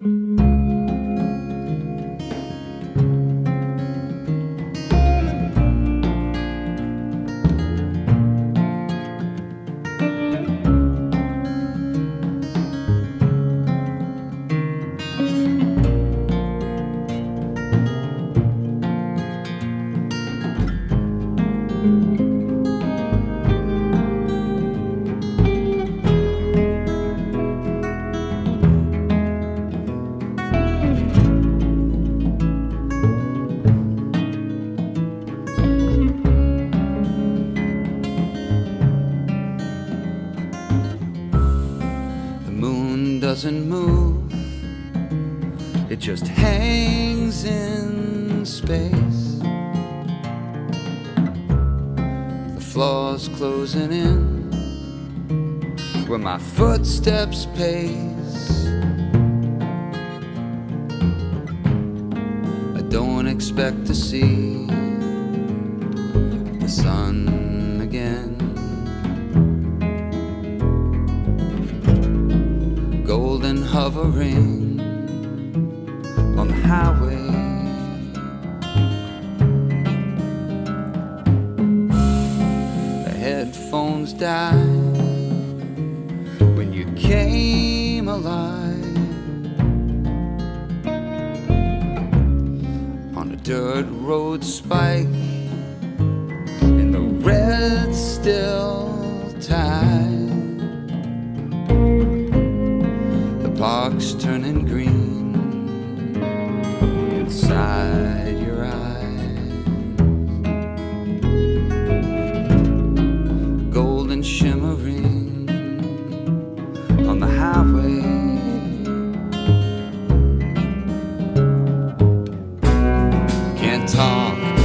The doesn't move, it just hangs in space. The floor's closing in where my footsteps pace. I don't expect to see the sun golden hovering on the highway. The headphones died when you came alive on a dirt road spike in the red still Park's turning green inside your eyes. Golden shimmering on the highway. Can't talk